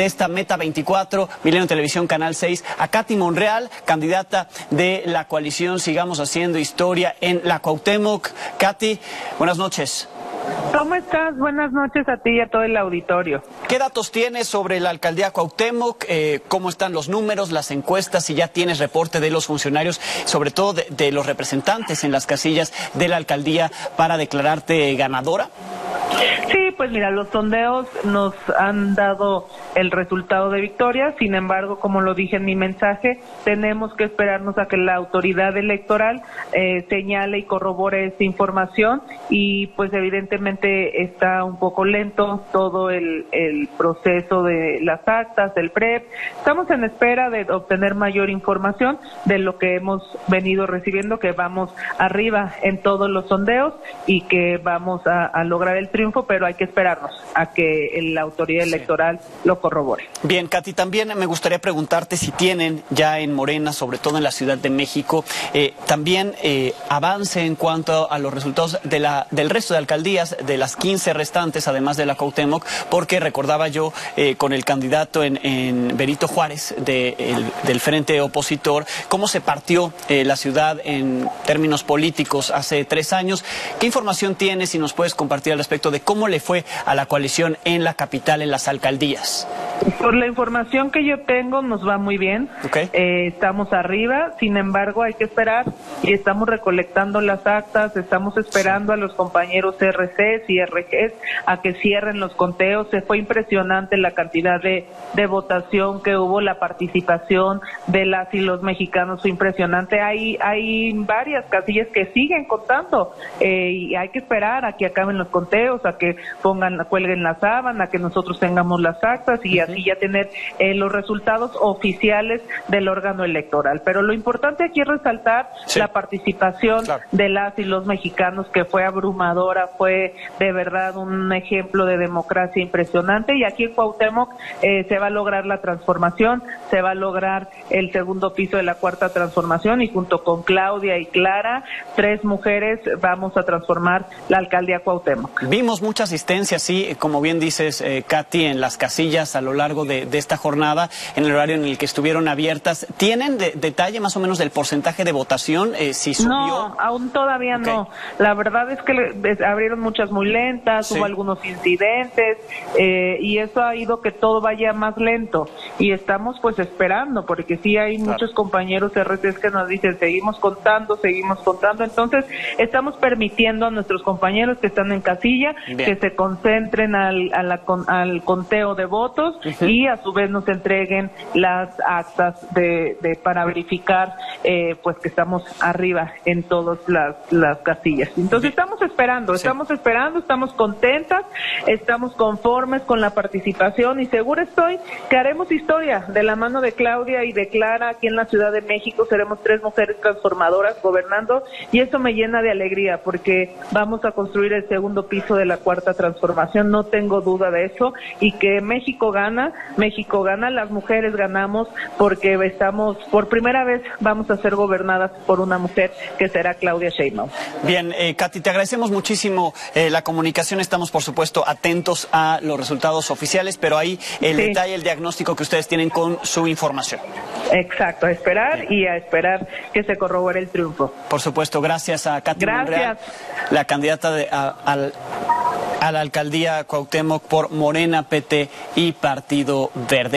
de esta Meta 24, Milenio Televisión Canal 6, a Katy Monreal, candidata de la coalición Sigamos Haciendo Historia en la Cuauhtémoc. Katy, buenas noches. ¿Cómo estás? Buenas noches a ti y a todo el auditorio. ¿Qué datos tienes sobre la alcaldía Cuauhtémoc? Eh, ¿Cómo están los números, las encuestas? Si ya tienes reporte de los funcionarios, sobre todo de, de los representantes en las casillas de la alcaldía para declararte ganadora. Sí, pues mira, los sondeos nos han dado el resultado de victoria, sin embargo, como lo dije en mi mensaje, tenemos que esperarnos a que la autoridad electoral eh, señale y corrobore esta información. Y pues evidentemente está un poco lento todo el, proceso de las actas, del PREP. Estamos en espera de obtener mayor información de lo que hemos venido recibiendo, que vamos arriba en todos los sondeos y que vamos a lograr el triunfo, pero hay que esperarnos a que la autoridad electoral lo corrobore. Bien, Katy, también me gustaría preguntarte si tienen ya en Morena, sobre todo en la Ciudad de México, eh, también eh, avance en cuanto a los resultados de la, del resto de alcaldías, de las 15 restantes, además de la Cuauhtémoc, porque recordaba yo eh, con el candidato en, en Benito Juárez de, el, del Frente Opositor, cómo se partió eh, la ciudad en términos políticos hace tres años. ¿Qué información tienes y nos puedes compartir al respecto de cómo le fue a la coalición en la capital, en las alcaldías? Por la información que yo tengo, nos va muy bien. Okay. Eh, estamos arriba, sin embargo, hay que esperar y estamos recolectando las actas, estamos esperando a los compañeros RCs y RGs a que cierren los conteos. Se fue impresionante la cantidad de, de votación que hubo, la participación de las y los mexicanos fue impresionante. Hay, hay varias casillas que siguen contando eh, y hay que esperar a que acaben los conteos, a que pongan, cuelguen la sábana, a que nosotros tengamos las actas y así ya tener eh, los resultados oficiales del órgano electoral. Pero lo importante aquí es resaltar Sí. la participación Claro. de las y los mexicanos que fue abrumadora, fue de verdad un ejemplo de democracia impresionante y aquí en Cuauhtémoc eh, se va a lograr la transformación, se va a lograr el segundo piso de la cuarta transformación y junto con Claudia y Clara, tres mujeres vamos a transformar la alcaldía Cuauhtémoc. Vimos mucha asistencia, sí, como bien dices, eh, Katy, en las casillas a lo largo de, de esta jornada, en el horario en el que estuvieron abiertas. ¿Tienen de- detalle más o menos del porcentaje de votación? Eh, si subió. No, aún todavía no. La verdad es que le- abrieron muchas muy lentas, Sí. hubo algunos incidentes eh, y eso ha ido que todo vaya más lento. Y estamos pues esperando, porque sí hay Claro. muchos compañeros RTs que nos dicen, seguimos contando, seguimos contando. Entonces, estamos permitiendo a nuestros compañeros que están en casilla Bien. que se concentren al, a la al conteo de votos y a su vez nos entreguen las actas de, de- para verificar eh, pues que estamos arriba en todas las, las casillas. Entonces estamos esperando, Sí. estamos esperando, estamos contentas, estamos conformes con la participación y seguro estoy que haremos historia de la mano de Claudia y de Clara aquí en la Ciudad de México. Seremos tres mujeres transformadoras gobernando y eso me llena de alegría porque vamos a construir el segundo piso de la cuarta transformación, no tengo duda de eso y que México gana, México gana, las mujeres ganamos porque estamos, por primera vez vamos a ser gobernadas por una mujer que será Claudia Sheinbaum. Bien, eh, Katy, te agradecemos muchísimo eh, la comunicación. Estamos, por supuesto, atentos a los resultados oficiales, pero ahí el Sí. detalle, el diagnóstico que ustedes tienen con su información. Exacto, a esperar y a esperar que se corrobore el triunfo. Por supuesto, gracias a Katy. Monreal, la candidata de- a, al- a la alcaldía Cuauhtémoc por Morena, PT y Partido Verde.